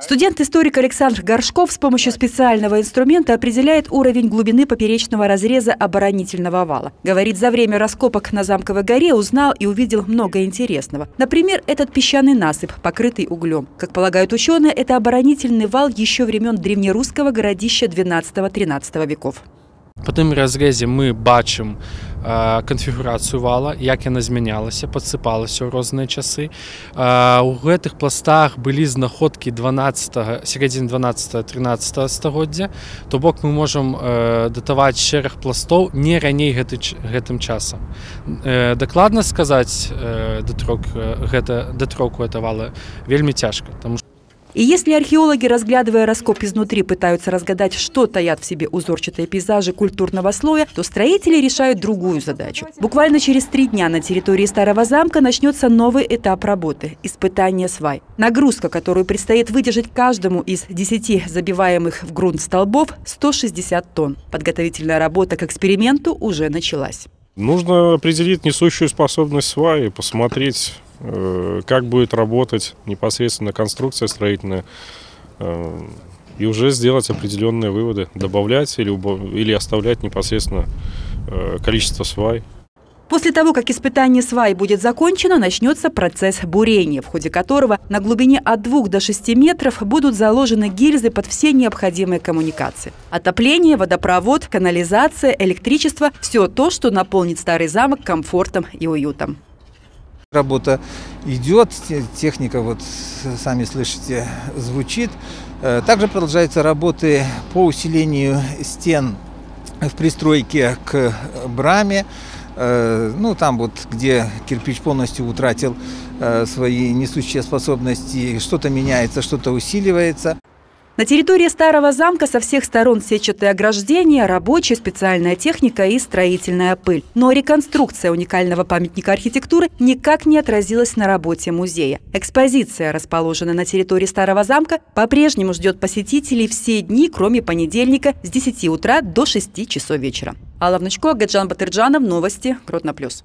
Студент-историк Александр Горшков с помощью специального инструмента определяет уровень глубины поперечного разреза оборонительного вала. Говорит, за время раскопок на Замковой горе узнал и увидел много интересного. Например, этот песчаный насыпь, покрытый углем. Как полагают ученые, это оборонительный вал еще времен древнерусского городища 12-13 веков. По тым разрезе мы бачым э, канфігурацыю вала як яна змянялася падсыпалася ў розныя часы у гэтых пластах былі знаходкі 12 сярэдзін 12 13 стагоддзя. То бок мы можам датаваць шэраг пластоў не раней гэты гэтым часам. Дакладна сказаць э, датрок гэта датроку это вала вельмі цяжка тому что И если археологи, разглядывая раскоп изнутри, пытаются разгадать, что таят в себе узорчатые пейзажи культурного слоя, то строители решают другую задачу. Буквально через три дня на территории Старого замка начнется новый этап работы – испытание свай. Нагрузка, которую предстоит выдержать каждому из 10 забиваемых в грунт столбов – 160 тонн. Подготовительная работа к эксперименту уже началась. Нужно определить несущую способность сваи, посмотреть, как будет работать непосредственно конструкция строительная, э, и уже сделать определенные выводы, добавлять или, или оставлять непосредственно э, количество свай. После того, как испытание свай будет закончено, начнется процесс бурения, в ходе которого на глубине от 2 до 6 метров будут заложены гильзы под все необходимые коммуникации. Отопление, водопровод, канализация, электричество – все то, что наполнит старый замок комфортом и уютом. Работа идет, техника, вот сами слышите, звучит. Э, также продолжаются работы по усилению стен в пристройке к браме. Э, ну, там вот, где кирпич полностью утратил э, свои несущие способности, что-то меняется, что-то усиливается. На территории старого замка со всех сторон сетчатые ограждения, рабочая специальная техника и строительная пыль. Но реконструкция уникального памятника архитектуры никак не отразилась на работе музея. Экспозиция, расположенная на территории старого замка, по-прежнему ждет посетителей все дни, кроме понедельника с 10 утра до 6 часов вечера. Алла Внучко, Гаджан Батырджанов, Новости, Кротно Плюс.